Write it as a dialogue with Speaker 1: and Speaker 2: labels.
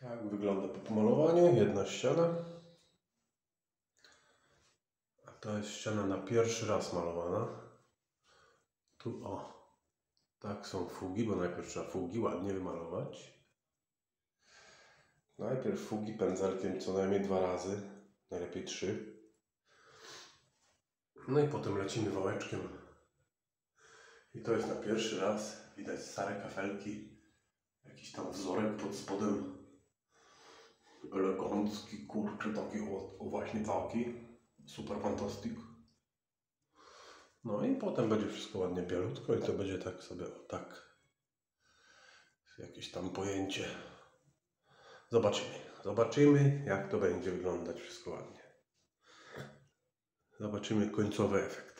Speaker 1: Tak wygląda po pomalowaniu. Jedna ściana. A to jest ściana na pierwszy raz malowana. Tu o. Tak są fugi, bo najpierw trzeba fugi ładnie wymalować. Najpierw fugi pędzelkiem co najmniej dwa razy, najlepiej trzy. No i potem lecimy wałeczkiem. I to jest na pierwszy raz. Widać stare kafelki. Jakiś tam wzorek pod spodem. Elegancki, kurczy, taki o, o właśnie taki. Super fantastic. No i potem będzie wszystko ładnie bielutko i to będzie tak sobie, o tak. Jakieś tam pojęcie. Zobaczymy. Zobaczymy, jak to będzie wyglądać wszystko ładnie. Zobaczymy końcowy efekt.